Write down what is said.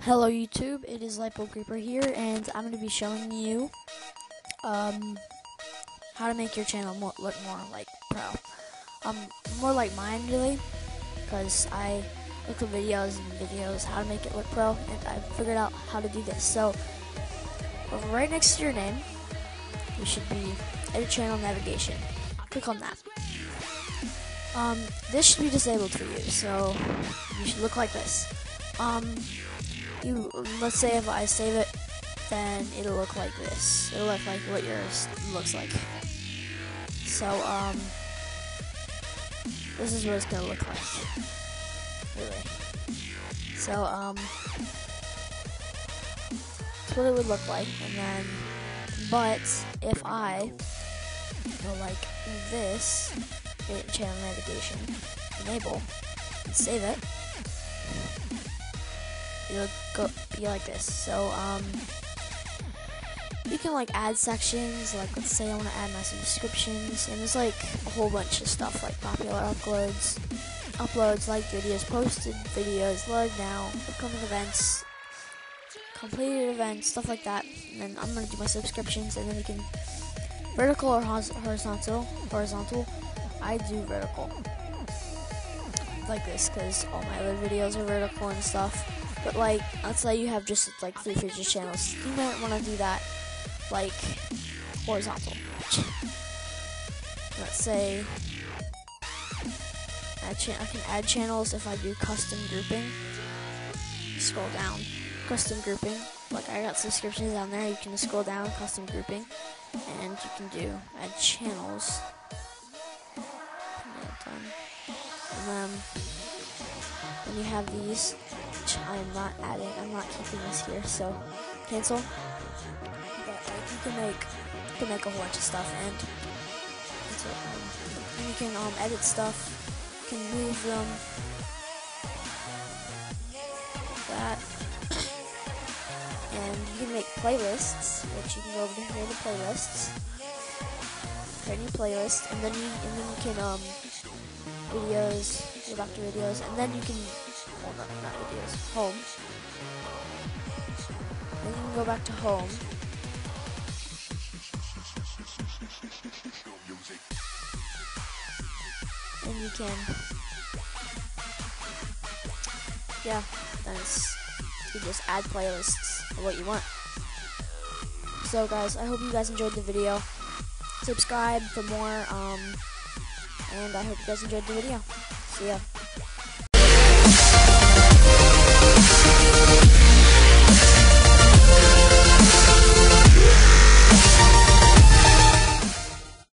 Hello YouTube, it is Lightbulb Creeper here, and I'm going to be showing you um, how to make your channel more, look more like pro. Um, more like mine really, because I look at videos and videos how to make it look pro, and I figured out how to do this. So, right next to your name, you should be edit channel navigation. Click on that. Um, this should be disabled for you, so you should look like this. Um, you let's say if I save it, then it'll look like this. It'll look like what yours looks like. So um, this is what it's gonna look like. Really. So um, that's what it would look like, and then, but if I go like this, channel navigation, enable, save it it'll go be like this. So um, you can like add sections. Like let's say I want to add my subscriptions, and there's like a whole bunch of stuff like popular uploads, uploads, like videos, posted videos, load now, upcoming events, completed events, stuff like that. And then I'm gonna do my subscriptions, and then you can vertical or horizontal. Horizontal. I do vertical like this because all my other videos are vertical and stuff. But like, let's say you have just like three feature channels, you might want to do that like horizontal. Let's say I can add channels if I do custom grouping. Scroll down, custom grouping. Like I got subscriptions down there. You can scroll down, custom grouping, and you can do add channels. And then you have these, which I am not adding. I'm not keeping this here, so cancel. But like, you can make you can make a whole bunch of stuff, and, um, and you can um, edit stuff. You can move them. That. and you can make playlists, which you can go over here to playlists. Create a new playlist, and then you and then you can um videos, go back to videos, and then you can well, not, not videos, home. Then you can go back to home. And you can, yeah, then you just add playlists of what you want. So guys, I hope you guys enjoyed the video. Subscribe for more, um, and I hope you guys enjoyed the video. See ya.